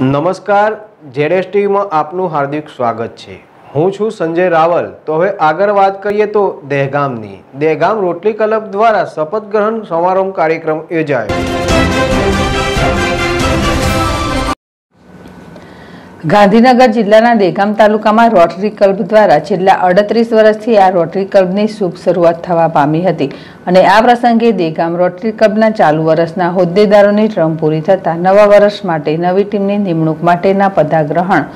નમસ્કાર જેડેસ ટીવીમાં આપનું હાર્દિક સ્વાગત છે. હું છું સંજય રાવલ. તો હવે આગળ વાત કરીએ તો દહેગામની. દહેગામ રોટલી ક્લબ દ્વારા શપથ ગ્રહણ સમારંભ કાર્યક્રમ યોજાયો. ગાંધીનગર જિલ્લાના દેગામ તાલુકામાં રોટરી ક્લબ દ્વારા છેલ્લા અડત્રીસ વર્ષથી આ રોટરી ક્લબની શુભ શરૂઆત થવા પામી હતી અને આ પ્રસંગે દેગામ રોટરી ક્લબના ચાલુ વર્ષના હોદ્દેદારોની ટ્રમ પૂરી થતાં નવા વર્ષ માટે નવી ટીમની નિમણૂક માટેના પદાગ્રહણ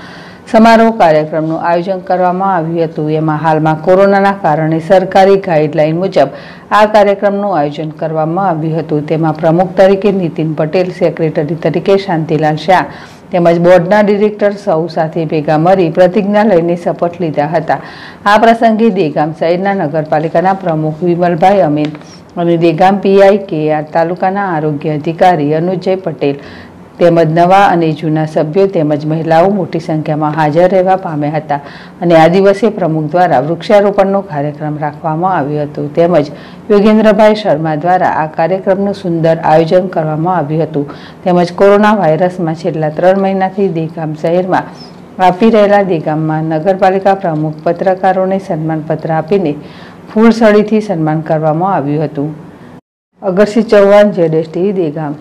સમારોહ કાર્યક્રમનું આયોજન કરવામાં આવ્યું હતું. એમાં હાલમાં કોરોનાના કારણે સરકારી ગાઈડલાઈન મુજબ આ કાર્યક્રમનું આયોજન કરવામાં આવ્યું હતું. તેમાં પ્રમુખ તરીકે નીતિન પટેલ, સેક્રેટરી તરીકે શાંતિલાલ શાહ તેમજ બોર્ડના ડિરેક્ટર સૌ સાથે ભેગા મળી પ્રતિજ્ઞા લઈને શપથ લીધા હતા. આ પ્રસંગે દેગામ શહેરના નગરપાલિકાના પ્રમુખ વિમલભાઈ અમીન અને દેગામ પીઆઈ કે આર તાલુકાના આરોગ્ય અધિકારી અનુજય પટેલ તેમજ નવા અને જૂના સભ્યો તેમજ મહિલાઓ મોટી સંખ્યામાં હાજર રહેવા પામ્યા હતા અને આ દિવસે પ્રમુખ દ્વારા વૃક્ષારોપણનો કાર્યક્રમ રાખવામાં આવ્યો હતો. તેમજ યોગેન્દ્રભાઈ શર્મા દ્વારા આ કાર્યક્રમનું સુંદર આયોજન કરવામાં આવ્યું હતું. તેમજ કોરોના વાયરસમાં છેલ્લા ત્રણ મહિનાથી દેગામ શહેરમાં આપી રહેલા દેગામમાં નગરપાલિકા પ્રમુખ પત્રકારોને સન્માનપત્ર આપીને ફૂલસળીથી સન્માન કરવામાં આવ્યું હતું. અગરસિંહ ચૌહાણ, જેડેશ ટીવી, દેગામ.